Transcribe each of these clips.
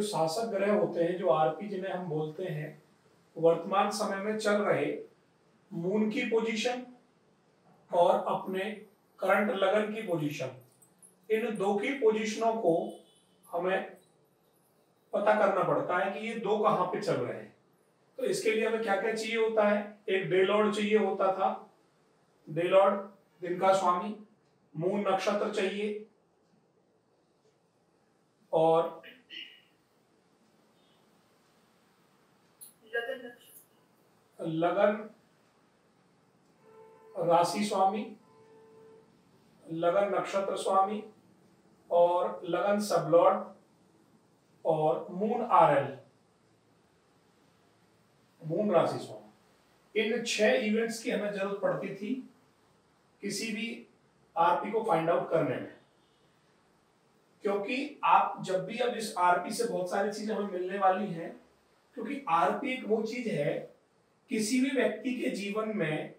जो शासक ग्रह होते हैं, जो आरपी जिन्हें हम बोलते हैं, वर्तमान समय में चल रहे मून की पोजीशन और अपने करंट लगन की पोजीशन इन दो की पोजीशनों को हमें पता करना पड़ता है कि ये दो कहाँ पे चल रहे हैं। तो इसके लिए हमें क्या क्या चाहिए होता है? एक डे लॉर्ड चाहिए होता था। डे लॉर्ड दिन का स्वामी मून नक्षत्र चाहिए। और लगन, राशि स्वामी, लगन नक्षत्र स्वामी, और लगन सबलॉर्ड, और मून आरएल। मून राशि स्वामी। इन छह इवेंट्स की हमें ज़रूरत पड़ती थी किसी भी आरपी को फाइंड आउट करने में। क्योंकि आप जब भी अब इस आरपी से बहुत सारी चीज़ें हमें मिलने वाली हैं, क्योंकि आरपी एक वो चीज़ है किसी भी व्यक्ति के जीवन में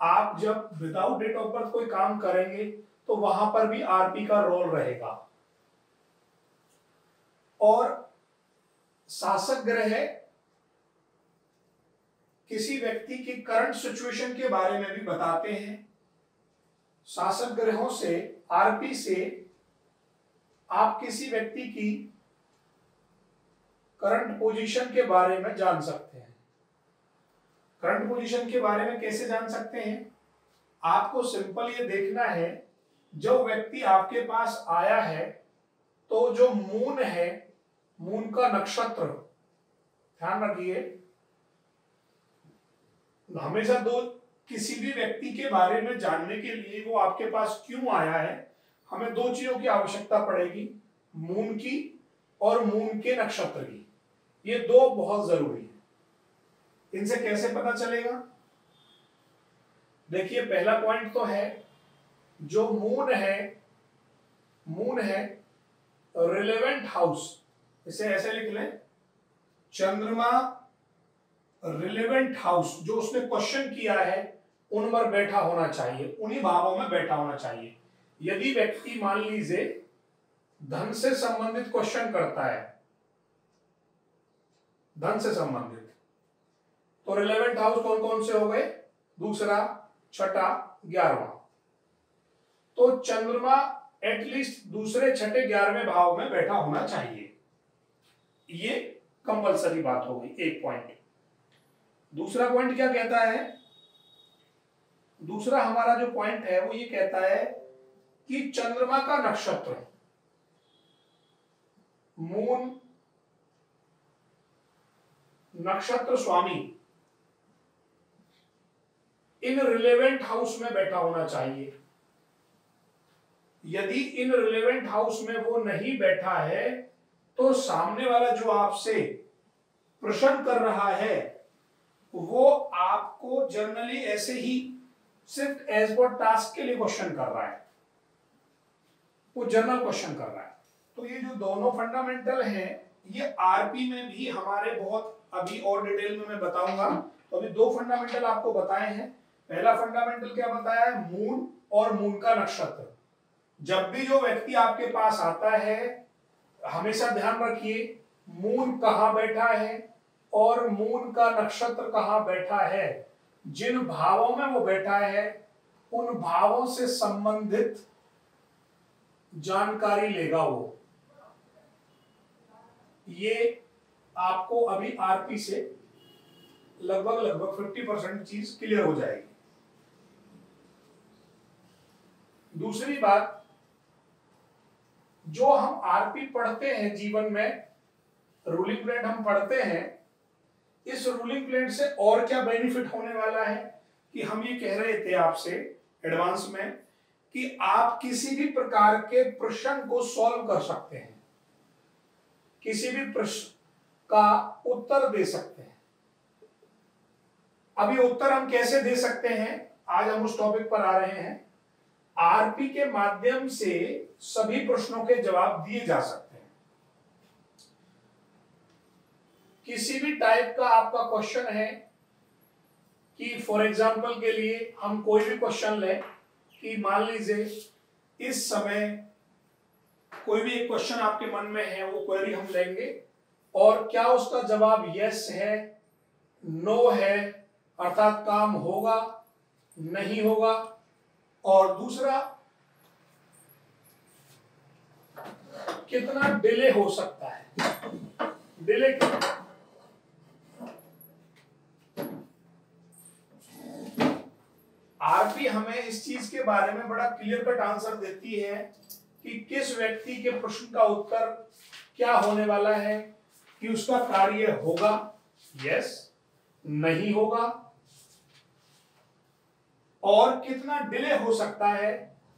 आप जब विदाउट डेट ऑफ़ बर्थ कोई काम करेंगे तो वहाँ पर भी आरपी का रोल रहेगा। और शासक ग्रह किसी व्यक्ति के करंट सिचुएशन के बारे में भी बताते हैं। शासक ग्रहों से आरपी से आप किसी व्यक्ति की करंट पोजीशन के बारे में जान सकते हैं। करंट पोजीशन के बारे में कैसे जान सकते हैं? आपको सिंपल ये देखना है, जो व्यक्ति आपके पास आया है तो जो मून है, मून का नक्षत्र, ध्यान रखिए। हमेशा दो, किसी भी व्यक्ति के बारे में जानने के लिए वो आपके पास क्यों आया है, हमें दो चीज़ों की आवश्यकता पड़ेगी, मून की और मून के नक्षत्र की। ये दो बहुत ज़रूरी इनसे कैसे पता चलेगा? देखिए, पहला पॉइंट तो है, जो मून है मून है रिलेवेंट हाउस इसे ऐसे लिख लें, चंद्रमा रिलेवेंट हाउस जो उसने क्वेश्चन किया है, उन पर बैठा होना चाहिए, उन्हीं भावों में बैठा होना चाहिए। यदि व्यक्ति, मान लीजिए, धन से संबंधित क्वेश्चन करता है, धन से संबंधित तो रिलेवेंट हाउस कौन कौन से हो गए? दूसरा, छठा, ग्यारहवा। तो चंद्रमा एटलीस्ट दूसरे, छठे, ग्यारहवें भाव में बैठा होना चाहिए। ये कंपलसरी बात हो गई, एक पॉइंट दूसरा पॉइंट क्या कहता है? दूसरा हमारा जो पॉइंट है, वो ये कहता है कि चंद्रमा का नक्षत्र मून नक्षत्र स्वामी इन रिलेवेंट हाउस में बैठा होना चाहिए। यदि इन रिलेवेंट हाउस में वो नहीं बैठा है तो सामने वाला जो आपसे प्रश्न कर रहा है, वो आपको जनरली ऐसे ही सिर्फ़ एज पर टास्क के लिए क्वेश्चन कर रहा है। वो जनरल क्वेश्चन कर रहा है। तो ये जो दोनों फंडामेंटल हैं, ये आरपी में भी हमारे बहुत अभी और डिटेल में मैं बताऊँगा। तो अभी दो फंडामेंटल आपको बताए हैं। पहला फंडामेंटल क्या बताया है? मून और मून का नक्षत्र। जब भी जो व्यक्ति आपके पास आता है, हमेशा ध्यान रखिए मून कहाँ बैठा है और मून का नक्षत्र कहाँ बैठा है। जिन भावों में वो बैठा है, उन भावों से संबंधित जानकारी लेगा वो। ये आपको अभी आरपी से लगभग लगभग फिफ्टी परसेंट चीज़ क्लियर हो जाएगी। दूसरी बात, जो हम आरपी पढ़ते हैं जीवन में रूलिंग प्लेट हम पढ़ते हैं, इस रूलिंग प्लेट से और क्या बेनिफिट होने वाला है? कि हम ये कह रहे थे आपसे एडवांस में कि आप किसी भी प्रकार के प्रश्न को सॉल्व कर सकते हैं। किसी भी प्रश्न का उत्तर दे सकते हैं। अभी उत्तर हम कैसे दे सकते हैं? आज हम उस टॉपिक पर आ रहे हैं। आरपी के माध्यम से सभी प्रश्नों के जवाब दिए जा सकते हैं। किसी भी टाइप का आपका क्वेश्चन है कि फॉर एग्ज़ाम्पल के लिए हम कोई भी क्वेश्चन लें कि मान लीजिए इस समय कोई भी एक क्वेश्चन आपके मन में है, वो क्वेरी हम लेंगे और क्या उसका जवाब यस है नो है, अर्थात काम होगा, नहीं होगा और दूसरा, कितना डिले हो सकता है? डिले आरपी हमें इस चीज़ के बारे में बड़ा क्लियर कट आंसर देती है कि किस व्यक्ति के प्रश्न का उत्तर क्या होने वाला है, कि उसका कार्य होगा? यस नहीं होगा। और कितना डिले हो सकता है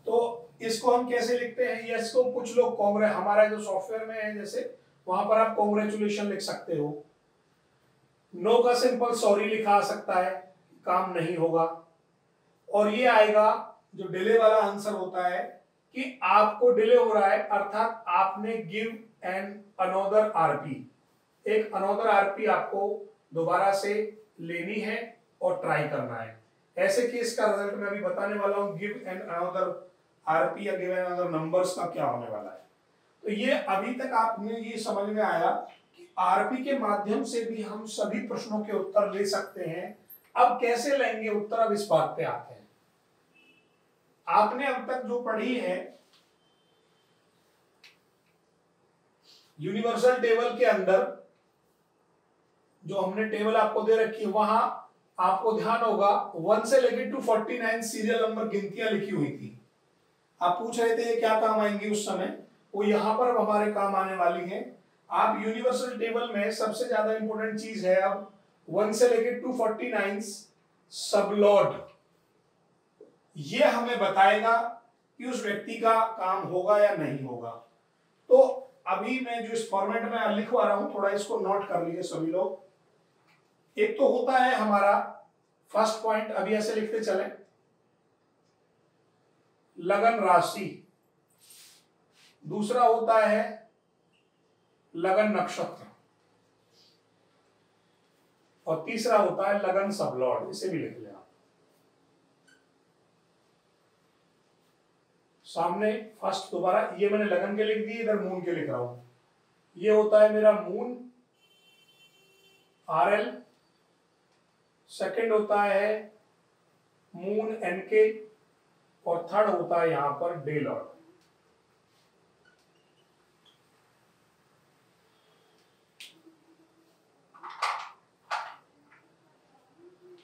तो इसको हम कैसे लिखते हैं? यस को कुछ लोग कांग्रेस हमारा जो सॉफ्टवेयर में है, जैसे वहाँ पर आप कॉन्ग्रेचुलेशन लिख सकते हो। नो का सिंपल सॉरी लिखा आ सकता है, काम नहीं होगा। और ये आएगा, जो डिले वाला आंसर होता है, कि आपको डिले हो रहा है, अर्थात आपने गिव एन अनोदर आरपी एक अनोदर आरपी आपको दोबारा से लेनी है और ट्राई करना है। ऐसे केस का रिज़ल्ट मैं अभी बताने वाला हूँ गिव एन अनोदर आरपी या गिव एन अनोदर नंबर्स का क्या होने वाला है। तो ये अभी तक आपने ये समझ में आया कि आरपी के माध्यम से भी हम सभी प्रश्नों के उत्तर ले सकते हैं। अब कैसे लेंगे? उत्तर अब इस बात पे आते हैं। आपने अब तक जो पढ़ी है यूनिवर्सल टेबल के अंदर जो हमने टेबल आपको दे रखी है, वहाँ आपको ध्यान होगा वन से लेकर two forty nine serial number गिनतियाँ लिखी हुई थी। आप पूछ रहे थे क्या काम आएँगी उस समय? वो यहाँ पर हमारे काम आने वाली है। आप यूनिवर्सल टेबल में सबसे ज़्यादा इंपॉर्टेंट चीज़ है अब वन से लेकर टू फोर्टी नाइन सबलॉड ये हमें बताएगा कि उस व्यक्ति का काम होगा या नहीं होगा। तो अभी मैं जो इस फॉर्मेट में लिखवा रहा हूँ, थोड़ा इसको नोट कर लीजिए सभी लोग। एक तो होता है हमारा फ़र्स्ट पॉइंट अभी ऐसे लिखते चले। लगन राशि। दूसरा होता है लगन नक्षत्र। और तीसरा होता है लगन सबलॉर्ड इसे भी लिख लेना सामने फ़र्स्ट दोबारा, ये मैंने लगन के लिख दिए इधर मून के लिख रहा हूँ। ये होता है मेरा मून आर एल सेकेंड होता है मून एन के और थर्ड होता है यहाँ पर डे लॉर्ड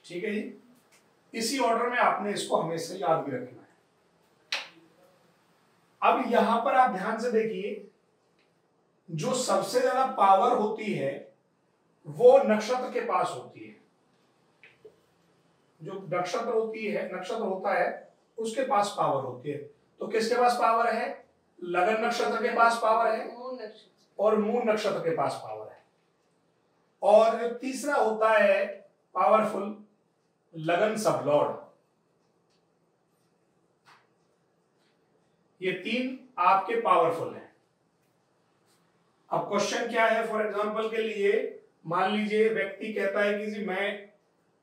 ठीक है जी? इसी ऑर्डर में आपने इसको हमेशा याद भी रखना है। अब यहाँ पर आप ध्यान से देखिए, जो सबसे ज़्यादा पावर होती है, वो नक्षत्र के पास होती है। जो नक्षत्र होती है नक्षत्र होता है उसके पास पावर होती है। तो किसके पास पावर है? लगन नक्षत्र के पास पावर है और मून नक्षत्र के पास पावर है। और जो तीसरा होता है पावरफुल लगन सबलॉर्ड ये तीन आपके पावरफुल हैं। अब क्वेश्चन क्या है? फॉर एग्जांपल के लिए मान लीजिए व्यक्ति कहता है कि जी मैं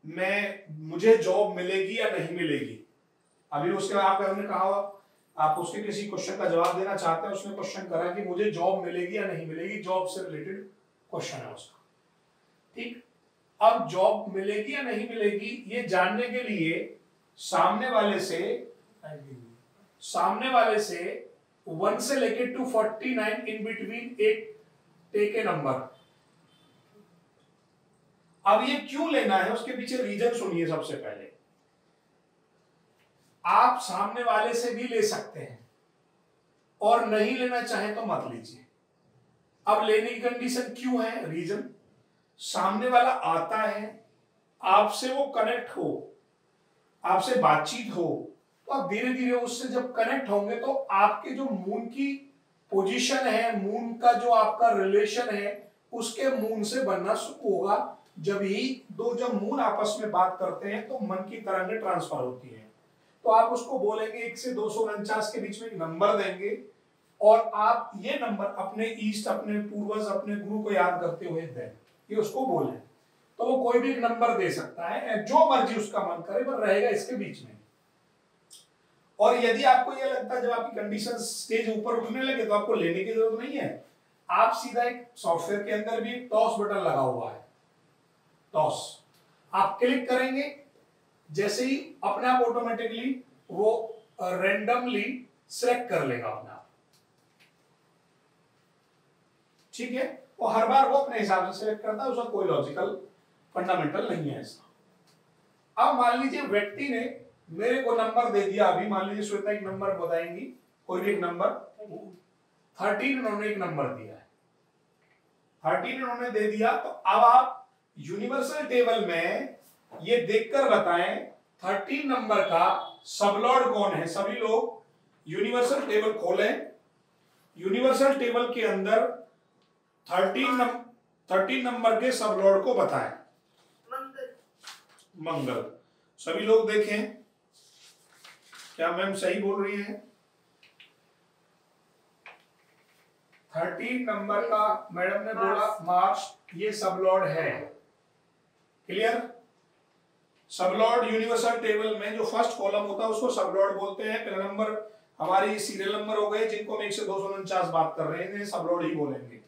मैं, मुझे जॉब मिलेगी या नहीं मिलेगी? अभी उसके बाद आपने कहा आप उसके किसी क्वेश्चन का जवाब देना चाहते हैं, उसने क्वेश्चन करा कि मुझे जॉब मिलेगी या नहीं मिलेगी? जॉब से रिलेटेड क्वेश्चन है उसका। ठीक? अब जॉब मिलेगी या नहीं मिलेगी, ये जानने के लिए सामने वाले से, सामने वाले से वन से लेके two forty nine in between एक टेक ए नंबर अब ये क्यों लेना है? उसके पीछे रीजन सुनिए सबसे पहले। आप सामने वाले से भी ले सकते हैं, और नहीं लेना चाहे तो मत लीजिए। अब लेने की कंडीशन क्यों है? रीजन सामने वाला आता है, आपसे वो कनेक्ट हो, आपसे बातचीत हो तो आप धीरे धीरे उससे जब कनेक्ट होंगे तो आपके जो मून की पोजीशन है मून का जो आपका रिलेशन है, उसके मून से बनना होगा। जब ही दो जब मून आपस में बात करते हैं तो मन की तरंगें ट्रांसफ़र होती है। तो आप उसको बोलेंगे, एक से दो सौ उनचास के बीच में नंबर देंगे, और आप ये नंबर अपने ईस्ट अपने पूर्वज, अपने गुरु को याद करते हुए दें। ये उसको बोले। तो वो कोई भी एक नंबर दे सकता है जो मर्ज़ी उसका मन करे, पर रहेगा इसके बीच में। और यदि आपको यह लगता है, जब आपकी कंडीशन स्टेज ऊपर उठने लगे तो आपको लेने की ज़रूरत नहीं है। आप सीधा एक सॉफ्टवेयर के अंदर भी टॉस बटन लगा हुआ है। टॉस। आप क्लिक करेंगे, जैसे ही अपने आप ऑटोमेटिकली वो रेंडमली सिलेक्ट कर लेगा अपने आप। ठीक है? और हर बार वो अपने हिसाब से सिलेक्ट करता है, उसका कोई लॉजिकल फंडामेंटल नहीं है ऐसा अब मान लीजिए व्यक्ति ने मेरे को नंबर दे दिया, अभी मान लीजिए श्वेता एक नंबर बताएँगी, कोई भी एक नंबर थर्टीन उन्होंने एक नंबर दिया है। थर्टीन उन्होंने दे दिया तो अब आप यूनिवर्सल टेबल में ये देखकर बताएँ थर्टीन नंबर का सबलॉर्ड कौन है? सभी लोग यूनिवर्सल टेबल खोलें। यूनिवर्सल टेबल के अंदर थर्टीन नंबर थर्टीन नंबर के सबलॉर्ड को बताएँ। मंगल। मंगल। सभी लोग देखें। क्या मैम सही बोल रही है? थर्टीन नंबर का मैडम ने बोला मार्क्स ये सबलॉर्ड है। क्लियर सबलॉर्ड यूनिवर्सल टेबल में जो फ़र्स्ट कॉलम होता है, उसको सबलॉर्ड बोलते हैं। पहला नंबर हमारी सीरियल नंबर हो गए, जिनको हम एक से दो सौ उनचास बात कर रहे हैं सबलॉर्ड ही बोलेंगे।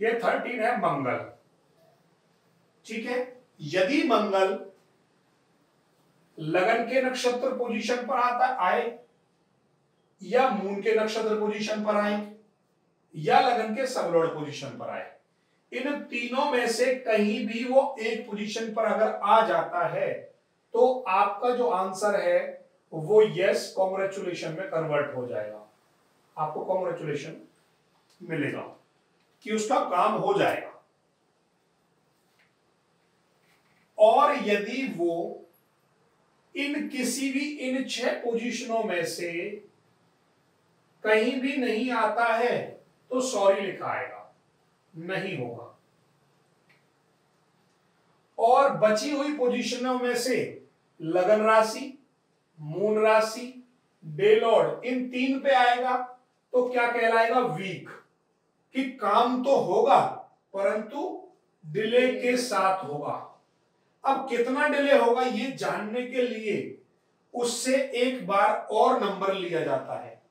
ये थर्टीन है मंगल। ठीक है? यदि मंगल लगन के नक्षत्र पोजीशन पर आता आए, या मून के नक्षत्र पोजीशन पर आए, या लगन के सबलॉर्ड पोजीशन पर आए इन तीनों में से कहीं भी वो एक पोजीशन पर अगर आ जाता है तो आपका जो आंसर है, वो यस कॉन्ग्रेचुलेशन में कन्वर्ट हो जाएगा। आपको कॉन्ग्रेचुलेशन मिलेगा कि उसका काम हो जाएगा। और यदि वो इन किसी भी इन छह पोजीशनों में से कहीं भी नहीं आता है तो सॉरी लिखा आएगा। नहीं होगा। और बची हुई पोजीशनों में से लगन राशि, मून राशि डे लॉर्ड इन तीन पे आएगा तो क्या कहलाएगा? वीक। कि काम तो होगा, परंतु डिले के साथ होगा। अब कितना डिले होगा ये जानने के लिए उससे एक बार और नंबर लिया जाता है।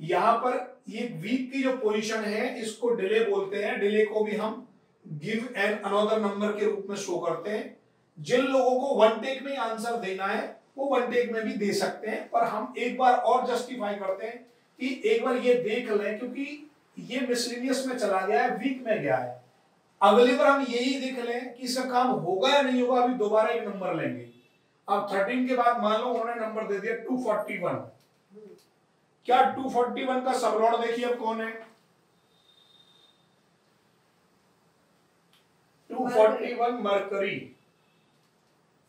यहाँ पर ये वीक की जो पोजीशन है, इसको डिले बोलते हैं। डिले को भी हम गिव एन अनदर नंबर के रूप में शो करते हैं। जिन लोगों को वन टेक में आंसर देना है, वो वन टेक में भी दे सकते हैं। पर हम एक बार और जस्टिफाई करते हैं कि एक बार ये देख लें, क्योंकि ये मिसलिनियस में चला गया है वीक में गया है। अगली बार हम यही देख लें कि इसका काम होगा या नहीं होगा, अभी दोबारा एक नंबर लेंगे। अब थर्टीन के बाद मान लो उन्होंने नंबर दे दिया टू क्या टू फोर्टी वन का सबलॉर्ड देखिए अब कौन है? टू फोर्टी वन मरकरी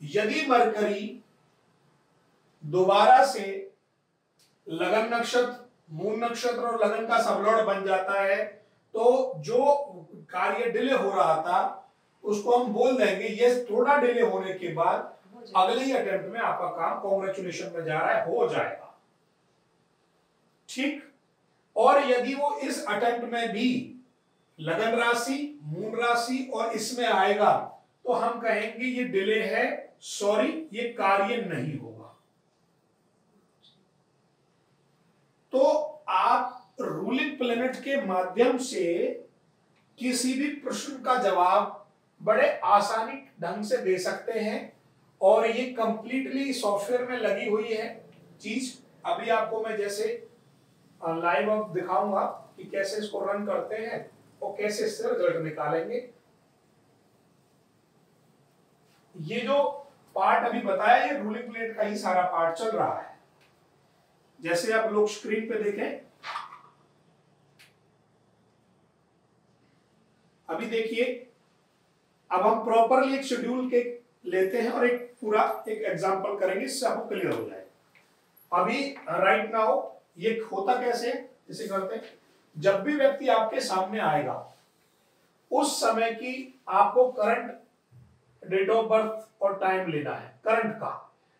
यदि मरकरी दोबारा से लगन नक्षत्र, मून नक्षत्र और लगन का सबलॉर्ड बन जाता है तो जो कार्य डिले हो रहा था, उसको हम बोल देंगे, ये थोड़ा डिले होने के बाद अगले ही अटेम्प्ट में आपका काम कॉन्ग्रेचुलेशन में जा रहा है, हो जाएगा। ठीक? और यदि वो इस अटेम्प्ट में भी लगन राशि मून राशि और इसमें आएगा तो हम कहेंगे ये डिले है सॉरी ये कार्य नहीं होगा। तो आप रूलिंग प्लेनेट के माध्यम से किसी भी प्रश्न का जवाब बड़े आसानी ढंग से दे सकते हैं, और ये कंप्लीटली सॉफ्टवेयर में लगी हुई है। चीज़, अभी आपको मैं जैसे लाइव अब दिखाऊँगा कि कैसे इसको रन करते हैं और कैसे इससे रिज़ल्ट निकालेंगे। ये जो पार्ट अभी बताया, ये रूलिंग प्लेट का ही सारा पार्ट चल रहा है। जैसे आप लोग स्क्रीन पे देखें। अभी देखिए, अब हम प्रॉपरली एक शेड्यूल के लेते हैं और एक पूरा एक एग्जांपल करेंगे, इससे आपको क्लियर हो जाए अभी राइट नाउ ये होता कैसे इसे करते हैं। जब भी व्यक्ति आपके सामने आएगा उस समय की आपको करंट डेट ऑफ़ बर्थ और टाइम लेना है। करंट का।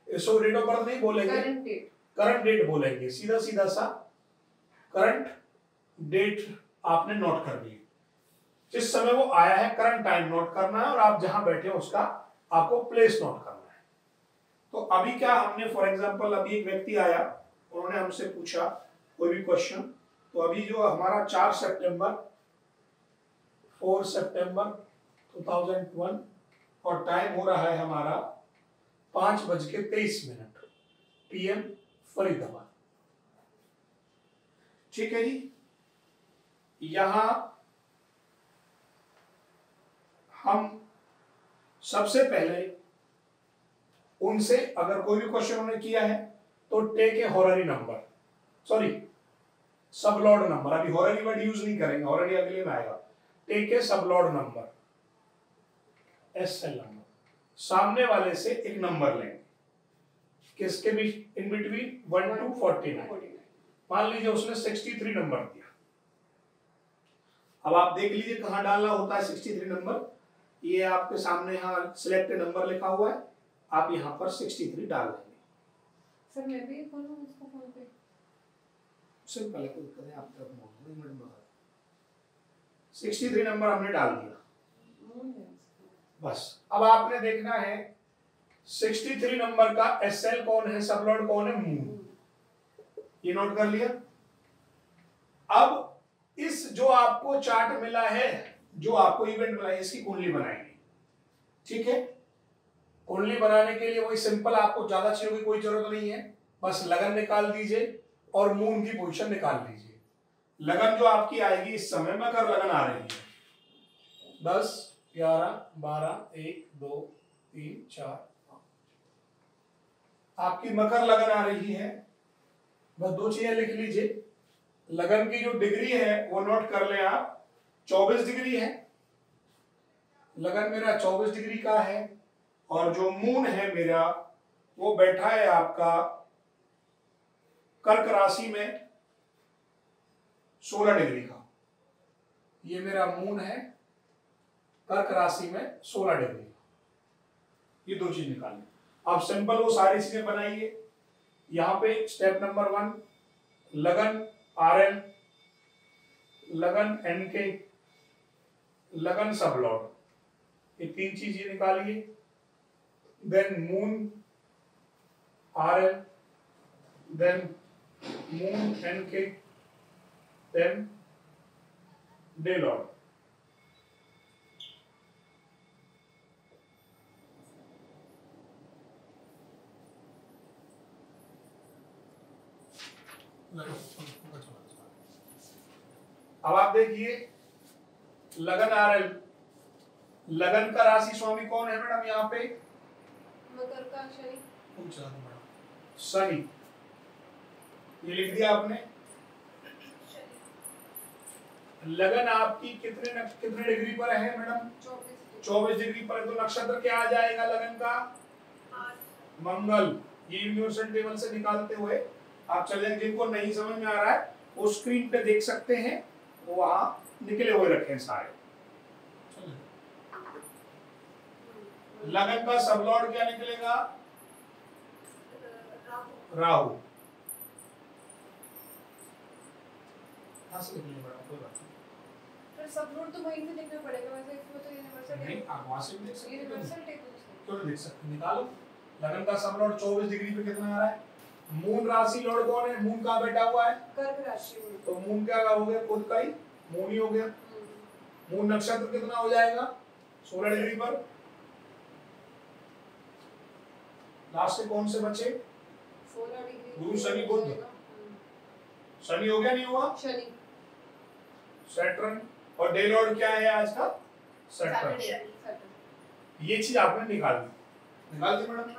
इसको डेट ऑफ़ बर्थ नहीं बोलेंगे। करंट डेट बोलेंगे। सीधा सीधा सा करंट डेट आपने नोट कर दी जिस समय वो आया है करंट टाइम नोट करना है और आप जहाँ बैठे हो उसका आपको प्लेस नोट करना है। तो अभी क्या हमने फॉर एग्जांपल अभी एक व्यक्ति आया उन्होंने हमसे पूछा, कोई भी क्वेश्चन तो अभी जो हमारा चार सितंबर फोर सितंबर 2001 और टाइम हो रहा है हमारा पाँच बज के तेईस मिनट पीएम फरीदाबाद। ठीक है जी? यहाँ हम सबसे पहले उनसे अगर कोई भी क्वेश्चन उन्होंने किया है तो take a horary number sorry sublord number अभी हॉररी वर्ड यूज़ नहीं करेंगे हॉररी अगले में आएगा. Take a sublord number S L number सामने वाले से एक नंबर लेंगे. किसके बीच? In between one two forty nine मान लीजिए उसने सिक्सटी थ्री नंबर दिया. अब आप देख लीजिए कहाँ डालना होता है सिक्सटी थ्री नंबर ये आपके सामने यहाँ सिलेक्टेड नंबर लिखा हुआ है. आप यहाँ पर सिक्सटी थ्री डाल सर, मैं भी फ़ोन पे? कोई दिक्कत नहीं आप नंबर हमने डाल दिया। बस, अब आपने देखना है 63 नंबर का एसएल कौन है कौन है? मून ये नोट कर लिया। अब इस जो आपको चार्ट मिला है, जो आपको इवेंट मिला है, इसकी कुंडली बनाएँगे। ठीक है? कुंडली बनाने के लिए वही सिंपल आपको ज़्यादा चीज़ों की कोई ज़रूरत नहीं है। बस लगन निकाल दीजिए और मून की पोजिशन निकाल लीजिए लगन जो आपकी आएगी इस समय मकर लगन आ रही है। दस ग्यारह बारह एक दो तीन चार। आपकी मकर लगन आ रही है। बस दो चीज़ें लिख लीजिए। लगन की जो डिग्री है वो नोट कर ले आप। 24 डिग्री है। लगन मेरा 24 डिग्री का है। और जो मून है मेरा, वो बैठा है आपका कर्क राशि में 16 डिग्री का। ये मेरा मून है, कर्क राशि में 16 डिग्री का। ये दो चीज़ निकालनी आप सिंपल वो सारी चीज़ें बनाइए। यहाँ पे स्टेप नंबर वन, लगन आर एन लगन, एन के, लगन सबलॉट ये तीन चीज़ निकालिए। R N then moon N K then day lord अब आप देखिए, लगन आर रहा लगन का राशि स्वामी कौन है मैडम यहाँ पे? मकर का शनि। शनि। ये लिख दिया आपने? लगन आपकी कितने कितने डिग्री पर है मैडम? चौबीस डिग्री। पर है, तो नक्षत्र क्या आ जाएगा लगन का? मंगल। ये यूनिवर्सल टेबल से निकालते हुए आप चले जिनको नहीं समझ में आ रहा है वो स्क्रीन पे देख सकते हैं वो वहाँ निकले हुए रखे हैं सारे। लगन का सबलॉर्ड क्या निकलेगा? राहु। हाँ सब तो वहीं से देखना पड़ेगा वैसे इसमें तो यूनिवर्सल नहीं नहीं आप वहाँ से देख सकते हैं। यूनिवर्सल टेबल क्यों देख सकते? निकालो। लगन का सबलॉर्ड 24 डिग्री पे कितना आ रहा है? मून राशि लॉर्ड कौन है? मून कहाँ बैठा हुआ है? कर्क राशि तो मून क्या हो गया? खुद का ही। मून ही हो गया। मून नक्षत्र कितना हो जाएगा? सोलह डिग्री पर। लास्ट से कौन से बचे? गुरु, शनि, बुध। शनि हो गया नहीं हुआ? शनि। सैटर्न और डे लॉर्ड क्या है आज का? सैटर्न ये चीज़ आपने निकाल दी। निकाल दी मैडम?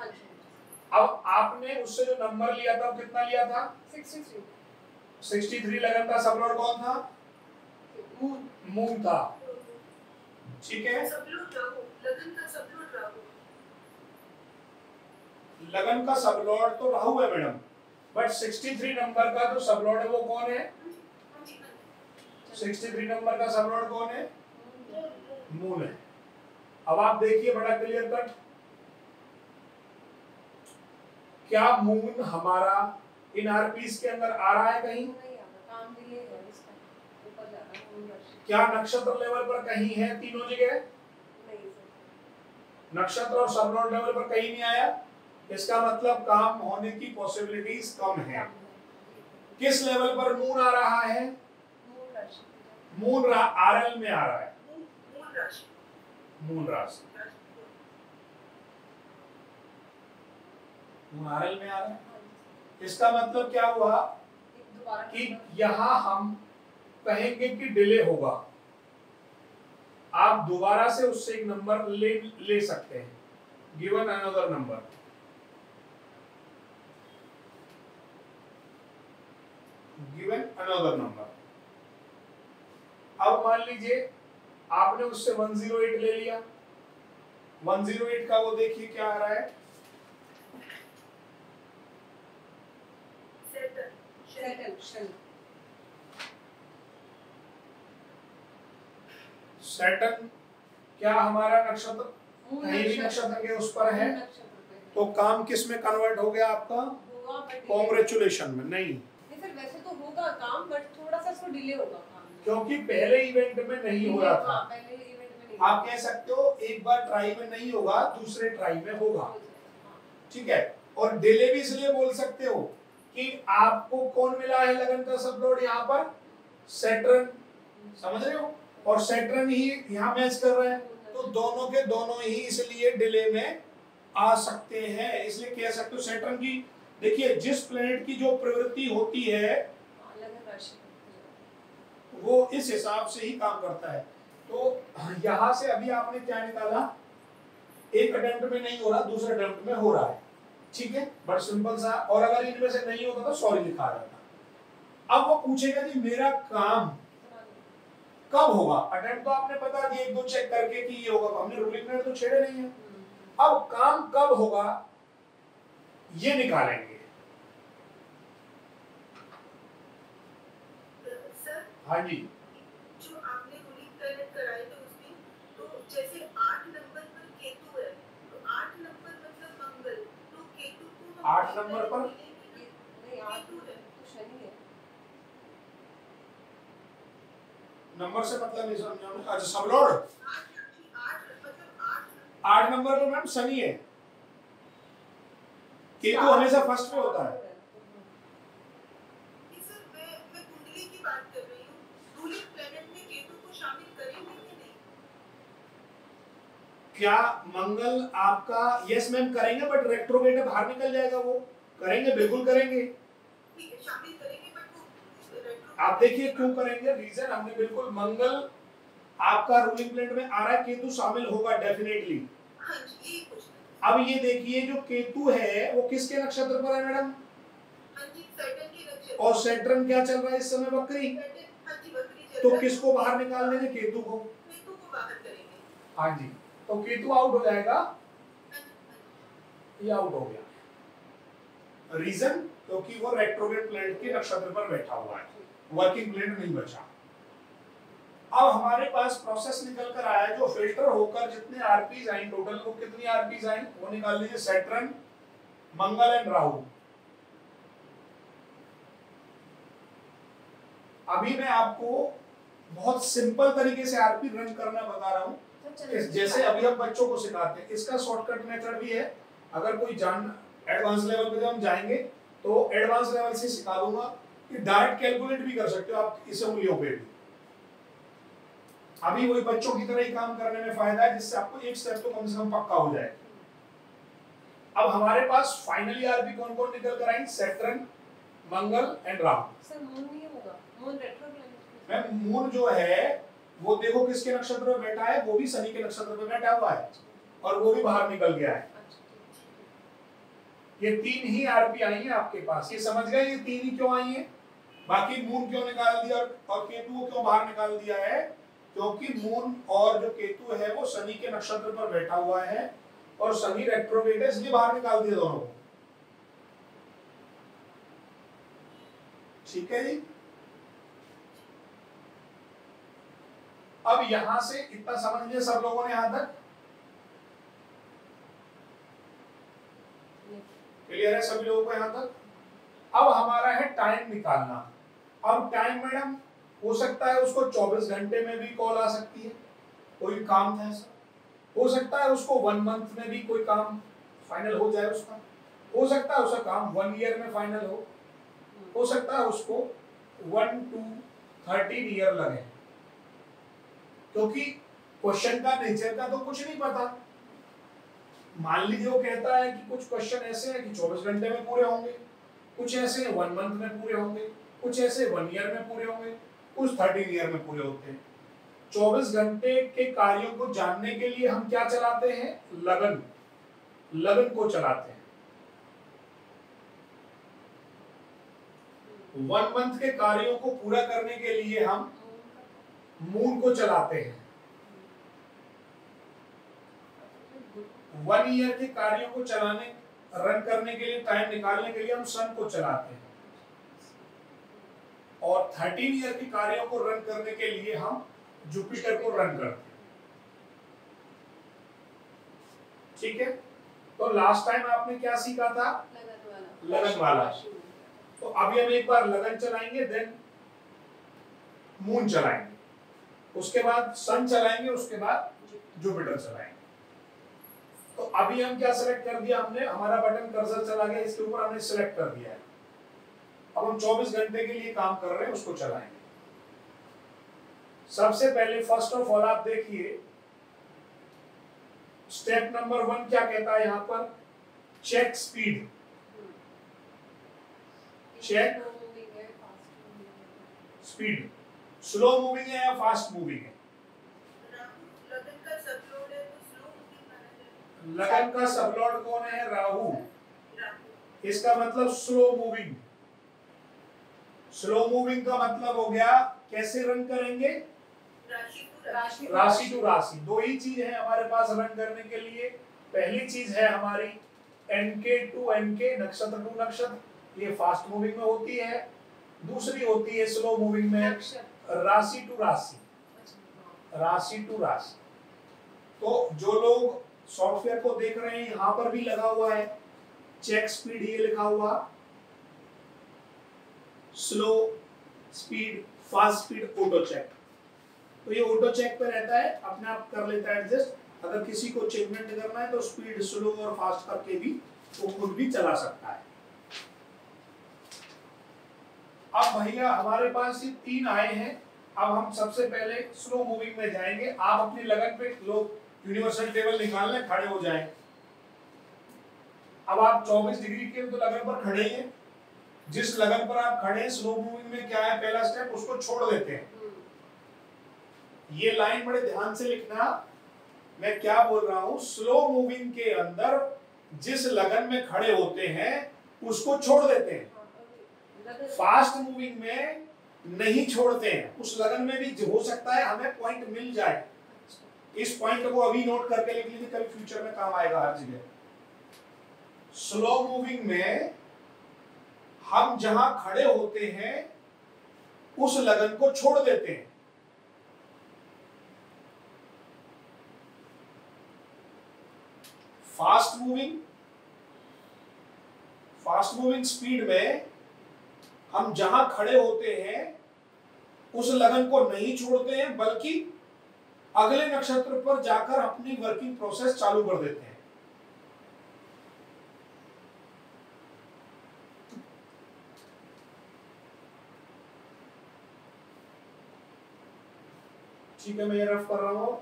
हाँ अब आपने उससे जो नंबर लिया था कितना लिया था? 63 63 लगन का सब लॉर्ड कौन था? मून मून था। ठीक है? सब लॉर्ड लगन का सब लॉर्ड तो राहु है मैडम बट 63 नंबर का जो सब लॉर्ड है वो कौन है? 63 नंबर का सब लॉर्ड कौन है? मून है। अब आप देखिए बड़ा क्लियर कट क्या मून हमारा इन आरपीस के अंदर आ रहा है कहीं? क्या नक्षत्र लेवल पर कहीं है तीनों जगह? नक्षत्र और सबलॉर्ड लेवल पर कहीं नहीं आया? इसका मतलब काम होने की पॉसिबिलिटीज कम है। किस लेवल पर मून आ रहा है? मून आर एल में आ रहा है। मून राशि। मून आर एल में आ रहा है। हाँ इसका मतलब क्या हुआ? कि यहाँ हम कहेंगे कि डिले होगा। आप दोबारा से उससे एक नंबर ले ले सकते हैं। Given another number given another number अब मान लीजिए आपने उससे 108 ले लिया। 108 का वो देखिए क्या आ रहा है। सेटल सेटल शेल सैटर्न क्या हमारा नक्षत्र नक्षत्र के उस पर है। तो काम किसमें कन्वर्ट हो गया आपका? कॉन्ग्रेचुलेशन में नहीं। सर वैसे तो होगा काम बट थोड़ा सा इसको डिले होगा काम। क्योंकि पहले इवेंट में नहीं हो रहा हाँ, था पहले इवेंट में नहीं आप कह सकते हो एक बार ट्राई में नहीं होगा दूसरे ट्राई में होगा। हाँ। ठीक है? और डिले भी इसलिए बोल सकते हो कि आपको कौन मिला है लगन का सबलोड यहाँ पर? सेट्रन समझ रहे हो? और सेट्रन ही यहाँ मैच कर रहा है। तो दोनों के दोनों ही इसलिए डिले में आ सकते हैं। इसलिए कह सकते हो सेट्रन की देखिए, जिस प्लेनेट की जो प्रवृत्ति होती है, वो इस हिसाब से ही काम करता है। तो यहाँ से अभी आपने क्या निकाला? एक अटेम्प्ट में नहीं हो रहा, दूसरे अटेम्प्ट में हो रहा है। ठीक है? बट सिंपल सा, और अगर इनमें से नहीं होता तो सॉरी लिखा रहता। अब वो पूछेगा जी मेरा काम कब होगा? अटेम्प्ट तो आपने बता दिया एक दो चेक करके कि ये होगा तो हमने रूलिंग तो छेड़े नहीं है। अब काम कब होगा? ये निकालेंगे। सर हाँ जी। जो आपने थे उसमें तो जैसे आठ नंबर पर केतु है तो आठ नंबर मतलब मंगल तो केतु को आठ नंबर पर? है। तो शनि है। नंबर से मतलब नहीं समझा। अच्छा आठ मतलब आठ आठ नंबर पर मैम शनि है। केतु हमेशा फ़र्स्ट पे होता है। नहीं सर मैं मैं कुंडली की बात कर रही हूँ। रूलिंग प्लेनेट में केतु को शामिल करेंगे कि नहीं? क्या मंगल आपका यस मैम करेंगे बट रेट्रोगेट बाहर निकल जाएगा वो। करेंगे बिल्कुल करेंगे। आप देखिए क्यों करेंगे रीजन हमने बिल्कुल मंगल आपका रूलिंग प्लेनेट में आ रहा है केतु शामिल होगा डेफिनेटली है। अब ये देखिए जो केतु है वो किसके नक्षत्र पर है मैडम? हाँ सैटर्न और सेट्रन क्या चल रहा है इस समय बकरी? हाँ तो किसको बाहर निकाल देंगे केतु को। केतु को बाहर करेंगे। हाँ जी तो केतु आउट हो जाएगा। हाँ। ये आउट हो गया। रीजन क्योंकि तो वो रेट्रोगेट प्लेनेट के नक्षत्र पर बैठा हुआ है। वर्किंग प्लेनेट नहीं बचा। अब हमारे पास प्रोसेस निकल कर आया जो फ़िल्टर होकर जितने आरपीज आए टोटल वो कितनी आरपीज आई वो निकाल लीजिए सैटर्न मंगल एंड राहु अभी मैं आपको बहुत सिंपल तरीके से आरपी रन करना बता रहा हूँ। इस जैसे अभी हम बच्चों को सिखाते हैं। इसका शॉर्टकट मेथड भी है। अगर कोई जान एडवांस लेवल पे जब हम जाएँगे तो एडवांस लेवल से सिखा दूँगा कि डायरेक्ट कैलकुलेट भी कर सकते हो आप इस उंगलियों पे भी। अभी वही बच्चों की तरह ही काम करने में फ़ायदा है जिससे आपको एक स्टेप तो कम से कम पक्का हो जाए। अब हमारे पास फाइनली आरबी कौन कौन निकल कर आई Saturn Mangal and Rahu. Sir moon नहीं होगा। मून मैम मून जो है वो देखो किसके नक्षत्र में बैठा है वो भी शनि के नक्षत्र में बैठा हुआ है और वो भी बाहर निकल गया है। ये तीन ही आरपी आई है आपके पास। ये समझ गए ये तीन ही क्यों आई है? बाकी मून क्यों निकाल दिया और केतु को क्यों बाहर निकाल दिया है? क्योंकि मून और जो केतु है, वो शनि के नक्षत्र पर बैठा हुआ है और शनि रेट्रोग्रेड है इसलिए बाहर निकाल दिया दोनों को। ठीक है जी? अब यहाँ से इतना समझ लिया सब लोगों ने यहाँ तक? क्लियर है सभी लोगों को यहाँ तक? अब हमारा है टाइम निकालना। अब टाइम मैडम हो सकता है उसको 24 घंटे में भी कॉल आ सकती है। कोई काम था ऐसा? हो सकता है उसको वन मंथ में भी कोई काम फाइनल हो जाए उसका। हो सकता है उसका काम वन ईयर में फाइनल हो। हो सकता है उसको वन टू थर्टीन ईयर लगे। क्योंकि क्वेश्चन का नेचर का तो कुछ नहीं पता। मान लीजिए वो कहता है कि कुछ क्वेश्चन ऐसे हैं कि 24 घंटे में पूरे होंगे। कुछ ऐसे वन मंथ में पूरे होंगे। कुछ ऐसे वन ईयर में पूरे होंगे। कुछ थर्टीन ईयर में पूरे होते हैं। 24 घंटे के कार्यों को जानने के लिए हम क्या चलाते हैं? लगन। लगन को चलाते हैं। वन मंथ के कार्यों को पूरा करने के लिए हम मून को चलाते हैं। वन ईयर के कार्यों को चलाने रन करने के लिए टाइम निकालने के लिए हम सन को चलाते हैं। और थर्टीन ईयर के कार्यों को रन करने के लिए हम जुपिटर को रन करते हैं। ठीक है? तो लास्ट टाइम आपने क्या सीखा था? लगन वाला तो अभी हम एक बार लगन चलाएँगे देन मून चलाएँगे। उसके बाद सन चलाएँगे, उसके बाद जुपिटर चलाएँगे। तो अभी हम क्या सिलेक्ट कर दिया हमने? हमारा बटन कर्सर चला गया, इसके ऊपर हमने सिलेक्ट कर दिया है। अब हम 24 घंटे के लिए काम कर रहे हैं, उसको चलाएँगे। सबसे पहले फ़र्स्ट ऑफ़ ऑल आप देखिए स्टेप नंबर वन क्या कहता है यहाँ पर? Check speed Check. Speed slow moving है या फास्ट मूविंग है? लगन का सबलॉर्ड कौन है? राहु। इसका मतलब स्लो मूविंग स्लो मूविंग का मतलब हो गया कैसे रन करेंगे? राशि टू राशि। राशि राशि टू राशि। दो ही चीज़ है हमारे पास रन करने के लिए। पहली चीज़ है हमारी एनके टू एनके नक्षत्र टू नक्षत्र। ये फास्ट मूविंग में होती है। दूसरी होती है स्लो मूविंग में राशि टू राशि। अच्छा, राशि टू राशि। तो जो लोग सॉफ्टवेयर को देख रहे हैं यहाँ पर भी लगा हुआ है। चेक स्पीड ये लिखा हुआ। Slow speed, fast speed auto check तो ये ऑटो चेक पे रहता है, अपने आप कर लेता है एडजस्ट अगर किसी को चेकमेंट करना है तो स्पीड स्लो और फास्ट करके भी वो खुद भी चला सकता है। अब भैया, हमारे पास ये तीन आए हैं। अब हम सबसे पहले स्लो मूविंग में जाएँगे। आप अपनी लगन पे लोग यूनिवर्सल टेबल निकाल लें खड़े हो जाएँ। अब आप 24 डिग्री के तो लगन पर खड़े हैं। जिस लगन पर आप खड़े हैं स्लो मूविंग में क्या है पहला स्टेप उसको छोड़ देते हैं। हम्म, ये लाइन बड़े ध्यान से लिखना। मैं क्या बोल रहा हूँ? स्लो मूविंग के अंदर जिस लगन में खड़े होते हैं उसको छोड़ देते हैं। हाँ, फास्ट मूविंग में नहीं छोड़ते हैं। उस लगन में भी हो सकता है हमें पॉइंट मिल जाए। अच्छा, इस पॉइंट को अभी नोट करके लिख लीजिए कभी फ्यूचर में काम आएगा हर जगह स्लो मूविंग में हम जहाँ खड़े होते हैं, उस लगन को छोड़ देते हैं। Fast moving fast moving speed में हम जहाँ खड़े होते हैं, उस लगन को नहीं छोड़ते हैं, बल्कि अगले नक्षत्र पर जाकर अपनी वर्किंग प्रोसेस चालू कर देते हैं। ठीक है मैं ये रफ कर रहा हूँ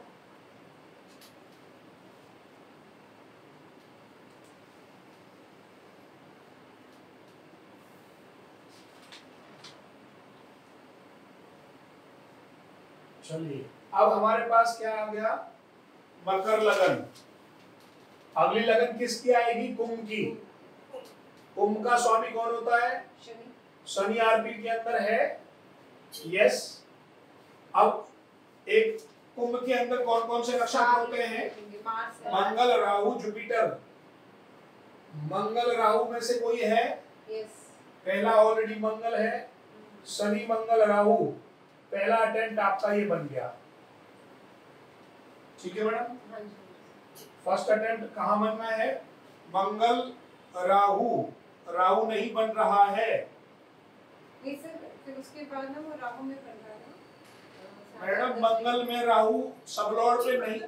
चलिए। अब हमारे पास क्या आ गया? मकर लगन। अगली लगन किसकी आएगी? कुंभ की। कुंभ का स्वामी कौन होता है? शनि। शनि आरपी के अंदर है। यस अब एक कुंभ के अंदर कौन कौन से नक्षत्र होते हैं? मंगल राहु जुपिटर। मंगल राहु में से कोई है? पहला ऑलरेडी मंगल है शनि मंगल राहु। पहला अटेम्प्ट आपका ये बन गया। ठीक है मैडम? फ़र्स्ट अटेम्प्ट कहा बनना है? मंगल राहु। राहु नहीं बन रहा है। सर फिर उसके बाद ना वो राहु में बन रहा है? मैडम मंगल में राहु सब लॉर्ड पे नहीं।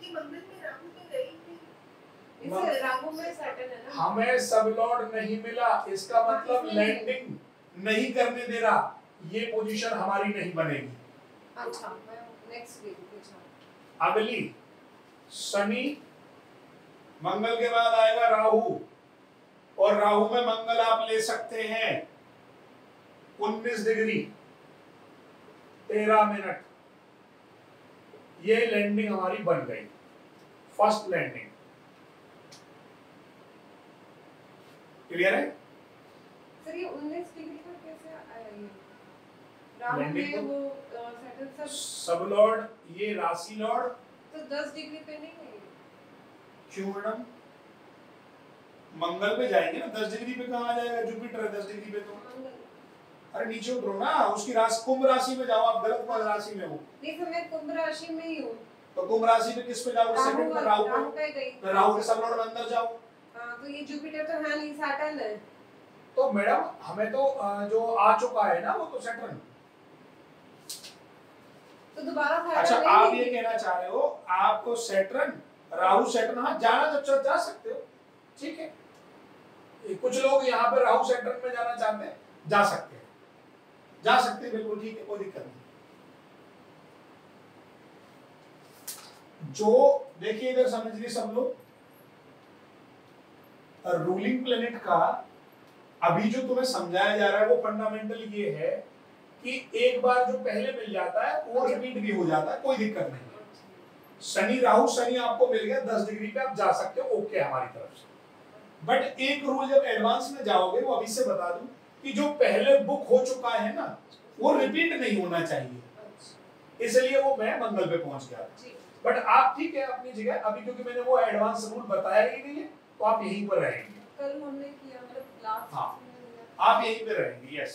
कि मंगल में राहु नहीं इसे राहु राहु में सैटर्न ना? हमें सब लॉर्ड नहीं मिला। इसका हाँ, मतलब लैंडिंग नहीं। करने दे रहा। ये पोजीशन हमारी नहीं बनेगी। अच्छा मैं नेक्स्ट डे अगली शनि मंगल के बाद आएगा राहु। और राहु में मंगल आप ले सकते हैं। 19 डिग्री। 13 मिनट। ये लैंडिंग हमारी बन गई। फ़र्स्ट लैंडिंग क्लियर है? सर ये 19 डिग्री पर कैसे आया ये? वो सब? सब लॉर्ड ये राशि लॉर्ड तो 10 डिग्री पे नहीं है क्यों मैडम मंगल पे जाएँगे ना? दस डिग्री पे कहाँ आ जाएगा? जुपिटर है दस डिग्री पे तो। अरे नीचे उतरो ना उसकी राशि कुंभ राशि में जाओ आप गलत पद राशि में हो। नहीं सर मैं कुंभ राशि में ही हूँ। तो कुंभ राशि में किस पे राहु सेकंड वाला- राहु पे तो राहु के सब में अंदर जाओ। हाँ तो ये जुपिटर तो है नहीं सैटर्न है। तो मैडम हमें तो जो आ चुका है ना वो तो सैटर्न तो दोबारा अच्छा आप ये कहना चाह रहे हो आपको सैटर्न राहु सैटर्न हाँ जाना तो जा, जा सकते हो। ठीक है। कुछ लोग यहाँ पे राहु सैटर्न में जाना चाहते हैं जा सकते हैं। जा सकते बिल्कुल ठीक है, कोई दिक्कत नहीं। जो, देखिए इधर समझिए सब लोग? रूलिंग प्लेनेट का अभी जो तुम्हें समझाया जा रहा है, वो फंडामेंटल ये है कि एक बार जो पहले मिल जाता है, वो रिपीट भी हो जाता है, कोई दिक्कत नहीं। शनि, राहु, शनि आपको मिल गया, दस डिग्री पे आप जा सकते हो, ओके, हमारी तरफ़ से। बट एक रूल जब एडवांस में जाओगे, वो अभी से बता दूँ कि जो पहले बुक हो चुका है ना वो रिपीट नहीं होना चाहिए। इसलिए वो मैं मंगल पे पहुँच गया। बट आप ठीक है अपनी जगह अभी क्योंकि मैंने वो एडवांस रूल बताया ही नहीं है तो आप यहीं पर रहेंगे। कल हमने किया मतलब लास्ट हाँ। आप यहीं पे रहेंगे यस